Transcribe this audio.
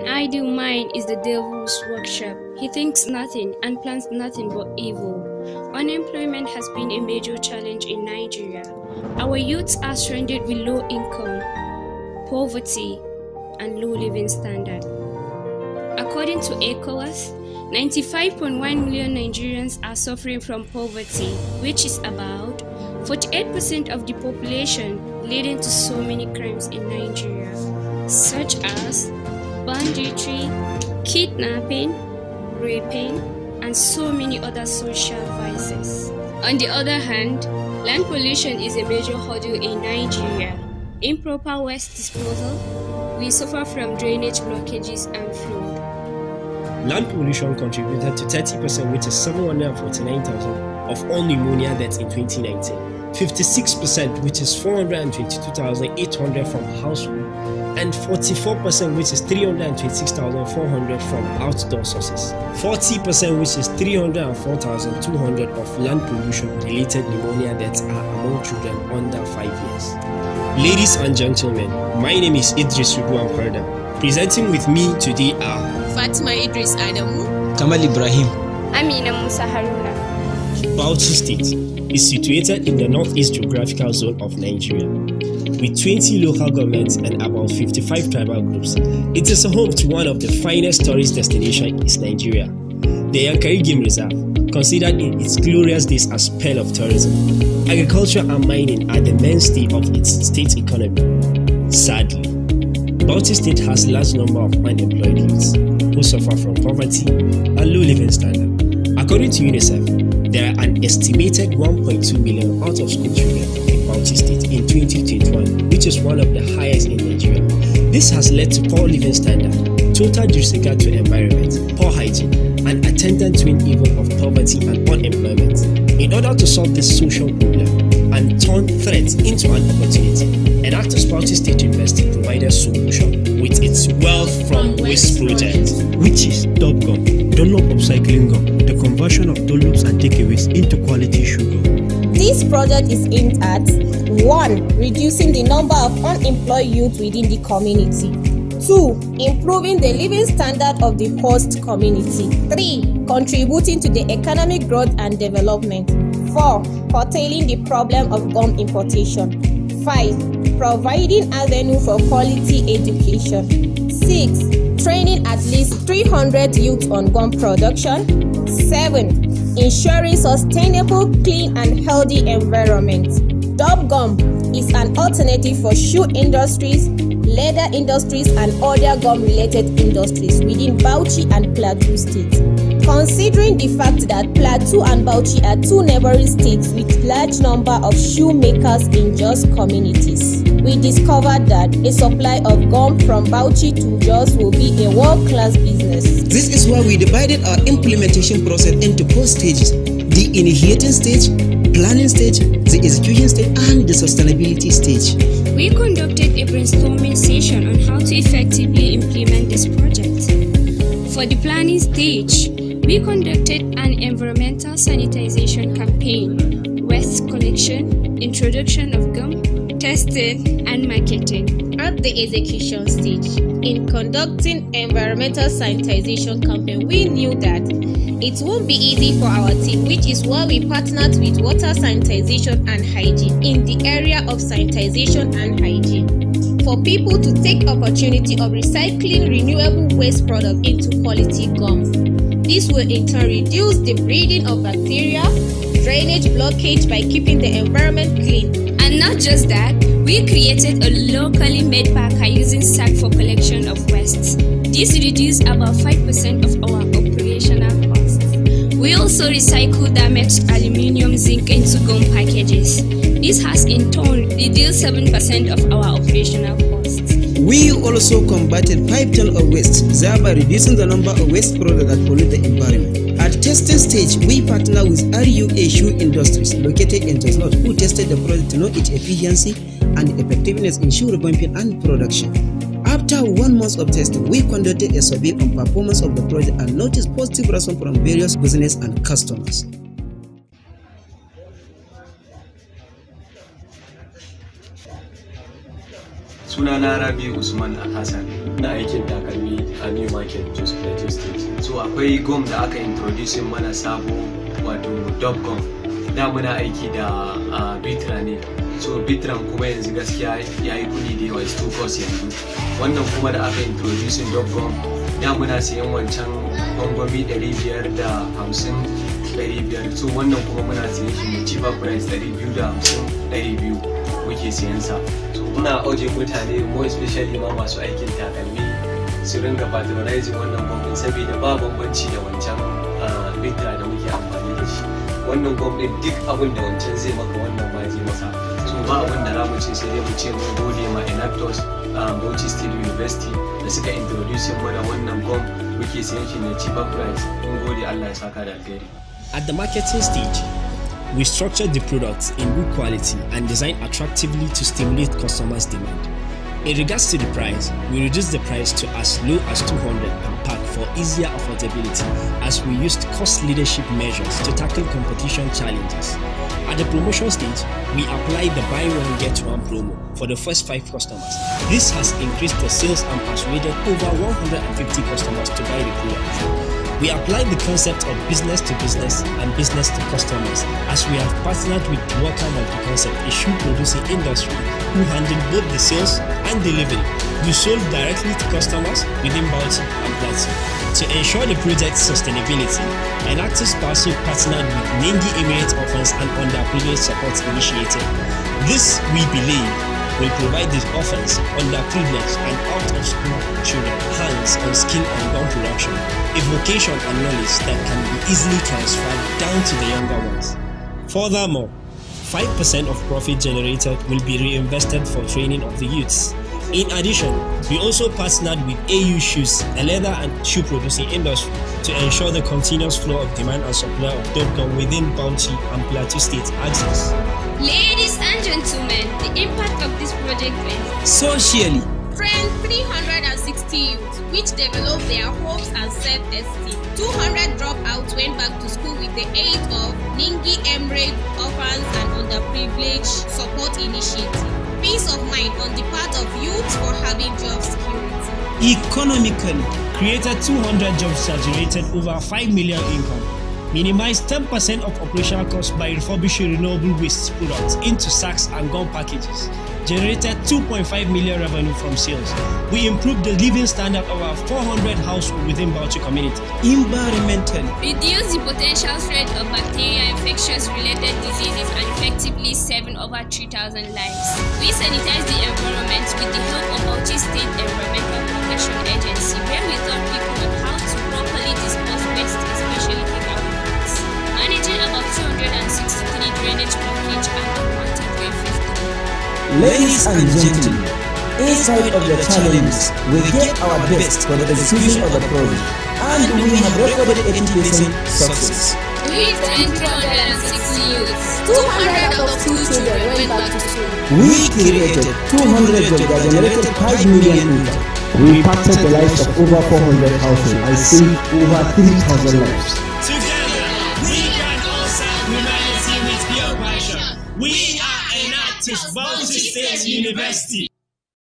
An idle mind is the devil's workshop. He thinks nothing and plans nothing but evil. Unemployment has been a major challenge in Nigeria. Our youths are stranded with low income, poverty, and low living standard. According to ECOWAS, 95.1 million Nigerians are suffering from poverty, which is about 48% of the population, leading to so many crimes in Nigeria, such as banditry, kidnapping, raping, and so many other social vices. On the other hand, land pollution is a major hurdle in Nigeria. Improper waste disposal, we suffer from drainage blockages and flood. Land pollution contributed to 30%, which is 749,000 of all pneumonia deaths in 2019. 56%, which is 422,800 from household, and 44%, which is 326,400 from outdoor sources. 40%, which is 304,200 of land pollution related pneumonia deaths are among children under 5 years. Ladies and gentlemen, my name is Idris Ridwan Parda. Presenting with me today are Fatima Idris Adamu, Kamal Ibrahim, Amina Musa Haruna. Bauchi State is situated in the northeast geographical zone of Nigeria. With 20 local governments and about 55 tribal groups, it is home to one of the finest tourist destinations in Nigeria. The Yankari Game Reserve, considered in its glorious days as pearl of tourism. Agriculture and mining are the mainstay of its state economy. Sadly, Bauchi State has large number of unemployed youths who suffer from poverty and low living standard. According to UNICEF, there are an estimated 1.2 million out of school children in Bauchi State in 2021, which is one of the highest in Nigeria. This has led to poor living standard, total disregard to environment, poor hygiene, and attendant twin evil of poverty and unemployment. In order to solve this social problem and turn threats into an opportunity, Enactus Bauchi State University provided solution with its Wealth from Waste project. which is Top Gum, Dunlop Upcycling Gum, the conversion of Dunlops and takeaways into quality sugar. This project is aimed at 1. Reducing the number of unemployed youth within the community. 2. Improving the living standard of the host community. 3. Contributing to the economic growth and development. 4. Curtailing the problem of gum importation. 5. Providing avenue for quality education. 6. Training at least 300 youth on gum production. 7. Ensuring sustainable, clean, and healthy environment. Dub gum is an alternative for shoe industries, leather industries, and other gum-related industries within Bauchi and Plateau states. Considering the fact that Plateau and Bauchi are two neighboring states with large number of shoemakers in just communities, we discovered that a supply of gum from Bauchi to Jos will be a world-class business. This is why we divided our implementation process into four stages the initiating stage, planning stage, the execution stage, and the sustainability stage. We conducted a brainstorming session on how to effectively implement this project. For the planning stage, we conducted an environmental sanitization campaign, waste collection, introduction of gum, testing, and marketing. At the execution stage, in conducting environmental sanitization campaign, we knew that it won't be easy for our team, which is why we partnered with water sanitization and hygiene in the area of sanitization and hygiene. For people to take opportunity of recycling renewable waste product into quality gum. This will in turn reduce the breeding of bacteria, drainage blockage by keeping the environment clean, And not just that, we created a locally made packer using sack for collection of waste. This reduced about 5% of our. We also recycle damaged aluminium zinc into gum packages. This has in turn reduced 7% of our operational costs. We also combated 5 ton of waste, thereby reducing the number of waste products that pollute the environment. At testing stage, we partner with RUA Shoe Industries located in Jos North who tested the product to know its efficiency and effectiveness in shoe revamping and production. After one month of testing, we conducted a survey on performance of the project and noticed positive response from various business and customers. suna na rabi usman alhassan. Na aikin takalmi a new market jos plateau state. So akwai gom da aka introducing mana sabo wato gom da muna aiki da uh, bitra ne. So bitran kuma yanzu gaskiya ya yi kuɗi da yawa too cost yanzu. Wannan kuma da aka introducing dog gom da muna siyan wancan gwangwami 550 500 so wannan kuma muna siyan shi ne cheaper price 250 200 muke siyan sa. So muna auje mutane more especially ma masu aikin takalmi su ringa patronizing wannan gwamnati saboda ba bambanci da wancan bitra da muke amfani da shi. Wannan gwamnati duk abin da wancan zai maka ce sai mu gode ma Bauchi State University da suka introduce wannan gom muke siyan shi ne cheaper price. Mun gode Allah ya saka da alheri. At the marketing stage, we structured the products in good quality and designed attractively to stimulate customers' demand. In regards to the price, we reduced the price to as low as 200 per for easier affordability as we used cost leadership measures to tackle competition challenges. At the promotion stage, we applied the buy one get one promo for the first five customers. This has increased the sales and persuaded over 150 customers to buy the product. We applied the concept of business to business and business to customers as we have partnered with Walker Multi Concept, a shoe producing industry who handle both the sales and delivery. We sold directly to customers within Bauchi and Plateau. To ensure the project's sustainability, Enactus BASUG partnered with Ningi Emirates Orphans and Underprivileged Support Initiative. This, we believe, will provide the orphans, underprivileged and out-of-school children hands-on skill and gun production, a vocation and knowledge that can be easily transferred down to the younger ones. Furthermore, 5% of profit generated will be reinvested for training of the youths. In addition, we also partnered with AU Shoes, a leather and shoe producing industry, to ensure the continuous flow of demand and supply of Top within Bauchi and Plateau State axis. Ladies and gentlemen, the impact of this project is Socially, Train 360 youths which developed their hopes and self-esteem. 200 dropouts went back to school with the aid of Ningi Emirate Orphans and Underprivileged Support Initiative. Peace of mind on the part of youths for having job security. economically, created 200 jobs generated over 5 million income, minimized 10% of operational costs by refurbishing renewable waste products into sacks and gum packages, generated 2.5 million revenue from sales. We improved the living standard of our 400 households within Bauchi community. environmentally, reduce the potential threat of bacteria infectious related diseases and effectively saving over 3,000 lives. We sanitize the environment with the help of Bauchi State Environmental Protection Agency where we taught people on how Ladies and gentlemen, inside of the challenge, we get our best for the execution of the project, and we have recorded 80% success. We trained 260 youths, 200 of two children went back to school. We created 200 jobs that generated 5 million income. We impacted the lives of over 400 households and saved over 3,000 lives. State University.